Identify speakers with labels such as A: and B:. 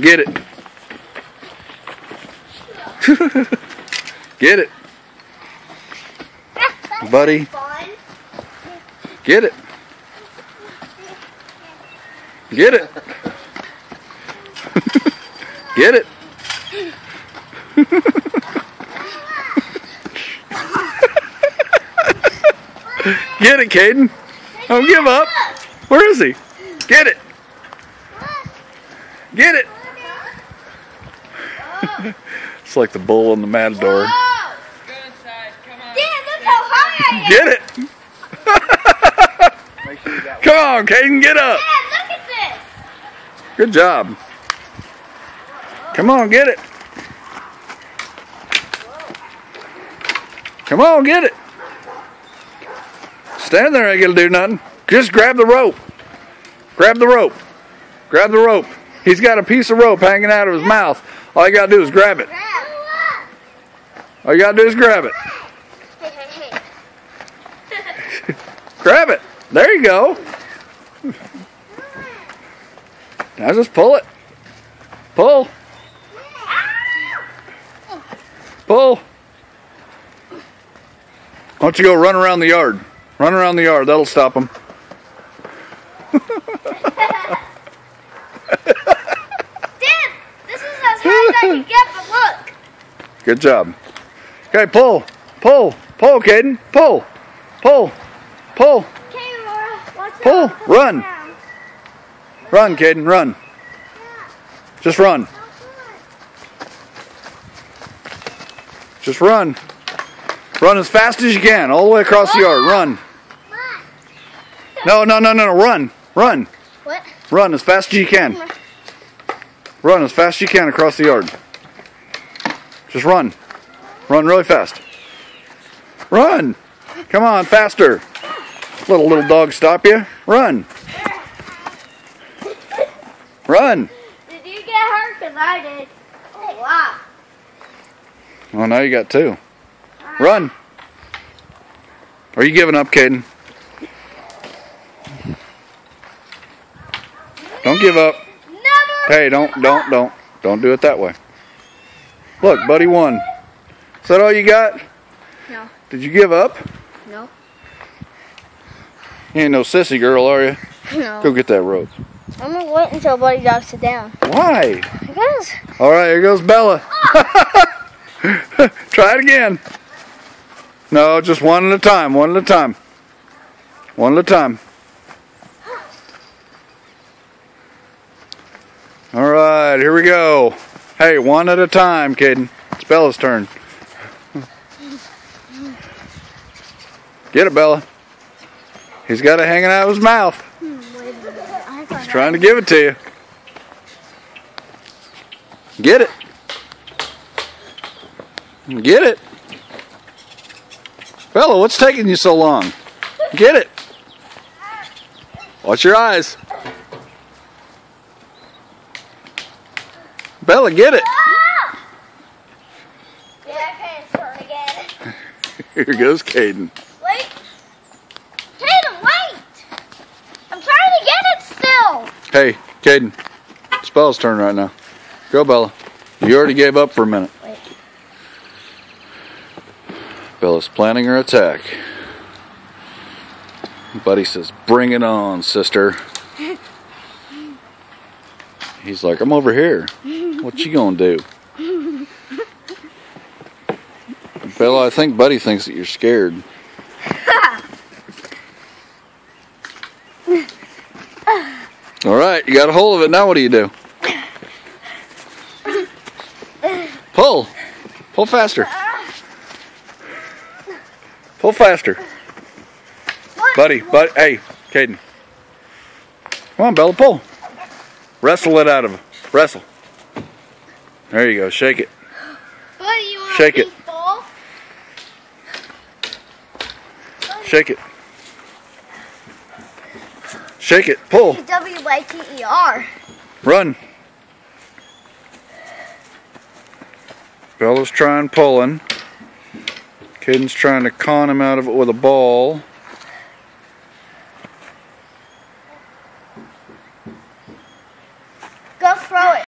A: Get it. Get it. Buddy. Get it. Get it. Get it. Get it, Caden. Don't give up. Where is he? Get it. Get it. It's like the bull and the matador.
B: Go inside. Come on.
C: Dad, look how high I am.
A: Get it. Come on, Caden, get up.
C: Dad, look at this.
A: Good job. Come on, get it. Come on, get it. Stand there, ain't gonna do nothing. Just grab the rope. Grab the rope. Grab the rope. He's got a piece of rope hanging out of his mouth. All you gotta do is grab it. All you gotta do is grab it. Grab it. There you go. Now just pull it. Pull. Pull. Why don't you go run around the yard? Run around the yard. That'll stop him.
C: Dad, this is as high as I can get, but look.
A: Good job. Okay, pull. Pull. Pull, Caden. Pull. Pull. Pull.
C: Okay, Laura, watch
A: Pull.
C: out.
A: Run. Run, Caden. Run. Just run. Just run. Run as fast as you can, all the way across the yard. Run. No, no, no, no, no. Run. Run.
C: What?
A: Run as fast as you can. Run as fast as you can across the yard. Just run. Run really fast. Run. Come on, faster. Little little dog stop you. Run. Run.
C: Did you get hurt? Because I did. Oh, wow.
A: Well, now you got two. Run. Are you giving up, Caden? Don't give up.
C: Never.
A: Hey, don't, don't, don't, don't do it that way. Look, buddy won. Is that all you got?
C: No.
A: Did you give up?
C: No.
A: You ain't no sissy girl, are you?
C: No.
A: Go get that rope.
C: I'm going to wait until Buddy drops it down.
A: Why?
C: Because.
A: All right, here goes Bella. Try it again. No, just one at a time. One at a time. One at a time. All right, here we go. Hey, one at a time, Caden. It's Bella's turn. Get it, Bella. He's got it hanging out of his mouth. He's trying to give it to you. Get it. Get it. Bella, what's taking you so long? Get it. Watch your eyes. Bella, get it.
C: Yeah, okay, it's turn again.
A: Here goes Caden.
C: Wait. Tatum, wait. I'm trying to get it still.
A: Hey, Caden. It's Bella's turn right now. Go, Bella. You already gave up for a minute.
C: Wait.
A: Bella's planning her attack. Buddy says, Bring it on, sister. He's like, I'm over here. What you gonna do? Bella, I think Buddy thinks that you're scared. All right, you got a hold of it. Now what do you do? Pull. Pull faster. Pull faster. Buddy, but hey, Caden. Come on, Bella, pull. Wrestle it out of him. Wrestle. There you go. Shake it.
C: Buddy, you want
A: Shake it.
C: ball?
A: Shake it. Shake it. Pull.
C: W-Y-T-E-R.
A: Run. Bella's trying pulling. Caden's trying to con him out of it with a ball.